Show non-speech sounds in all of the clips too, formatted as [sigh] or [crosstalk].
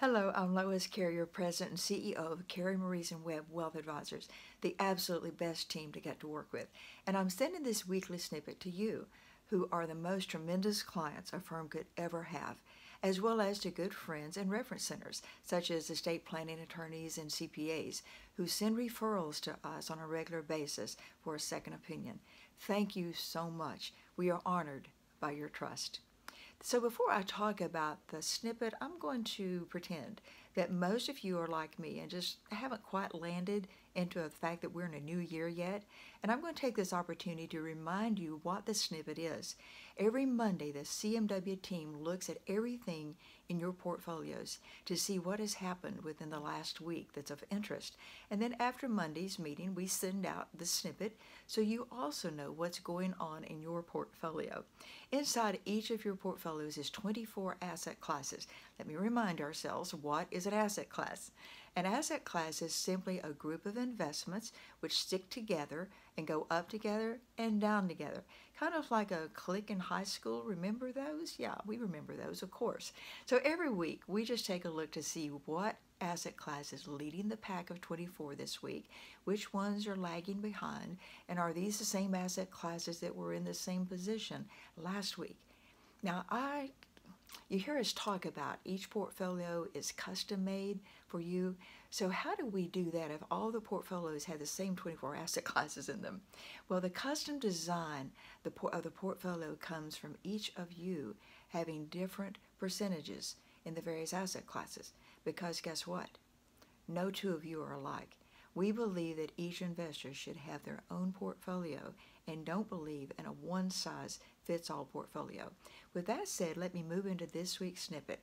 Hello, I'm Lois Carrier, President and CEO of Carrier Maurice and Webb Wealth Advisors, the absolutely best team to get to work with. And I'm sending this weekly snippet to you, who are the most tremendous clients a firm could ever have, as well as to good friends and reference centers, such as estate planning attorneys and CPAs, who send referrals to us on a regular basis for a second opinion. Thank you so much. We are honored by your trust. So before I talk about the snippet, I'm going to pretend that most of you are like me and just haven't quite landed into the fact that we're in a new year yet. And I'm going to take this opportunity to remind you what the snippet is. Every Monday, the CMW team looks at everything in your portfolios to see what has happened within the last week that's of interest. And then after Monday's meeting, we send out the snippet so you also know what's going on in your portfolio. Inside each of your portfolios is 24 asset classes. Let me remind ourselves what is an asset class? An asset class is simply a group of investments which stick together and go up together and down together. Kind of like a clique in high school. Remember those? Yeah, we remember those, of course. So every week we just take a look to see what asset class is leading the pack of 24 this week, which ones are lagging behind, and are these the same asset classes that were in the same position last week? Now, I you hear us talk about each portfolio is custom made for you. So how do we do that if all the portfolios have the same 24 asset [laughs] classes in them? Well, the custom design of the portfolio comes from each of you having different percentages in the various asset classes. Because guess what? No two of you are alike. We believe that each investor should have their own portfolio and don't believe in a one size fits all portfolio. With that said, let me move into this week's snippet.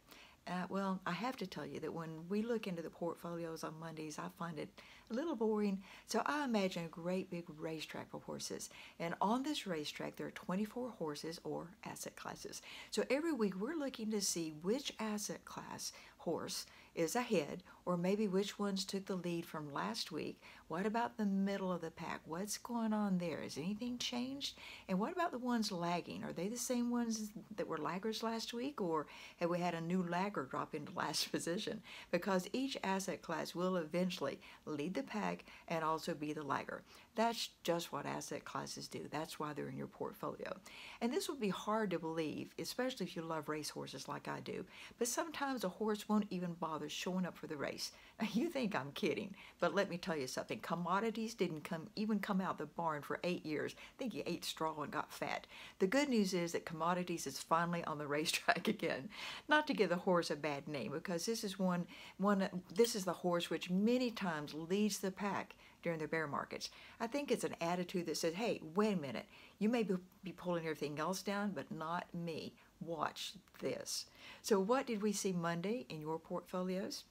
Uh, well, I have to tell you that when we look into the portfolios on Mondays, I find it a little boring. So I imagine a great big racetrack for horses. And on this racetrack, there are 24 horses or asset classes. So every week, we're looking to see which asset class horse is ahead, or maybe which ones took the lead from last week. What about the middle of the pack? What's going on there? Has anything changed? And what about the ones lagging? Are they the same ones that were laggers last week, or have we had a new lagger drop into [laughs] last position? Because each asset class will eventually lead the pack and also be the lagger. That's just what asset classes do. That's why they're in your portfolio. And this would be hard to believe, especially if you love racehorses like I do. But sometimes a horse won't even bother showing up for the race. Now, [laughs] you think I'm kidding, but let me tell you something. Commodities didn't come even come out the barn for eight years. I think he ate straw and got fat. The good news is that commodities is finally on the [laughs] racetrack again. Not to give the horse a bad name, because this is one one this is the horse which many times leads the pack during the bear markets. I think it's an attitude that says, hey, wait a minute, you may be pulling everything else down, but not me. Watch this. So, what did we see Monday in your portfolios?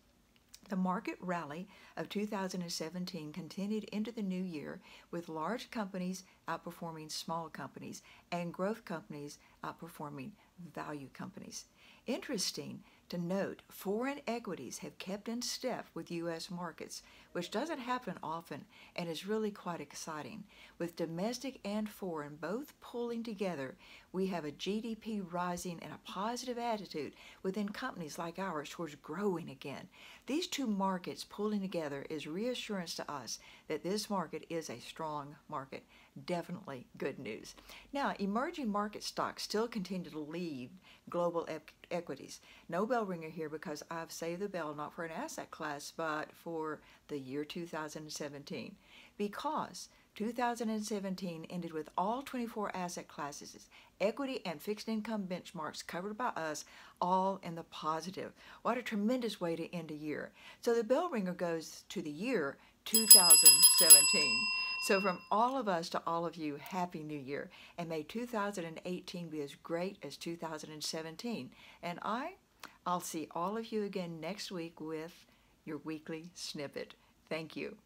The market rally of 2017 continued into the new year with large companies outperforming small companies and growth companies outperforming value companies. Interesting to note, foreign equities have kept in step with U.S. markets, which doesn't happen often and is really quite exciting. With domestic and foreign both pulling together, we have a GDP rising and a positive attitude within companies like ours towards growing again. These two markets pulling together is reassurance to us that this market is a strong market. Definitely good news. Now, emerging market stocks still continue to lead global e equities. No bell ringer here because I've saved the bell not for an asset class, but for the year 2017. Because 2017 ended with all 24 asset classes, equity and fixed income benchmarks covered by us, all in the positive. What a tremendous way to end a year. So the bell ringer goes to the year 2017. So from all of us to all of you, Happy New Year. And may 2018 be as great as 2017. And I, I'll see all of you again next week with your weekly snippet. Thank you.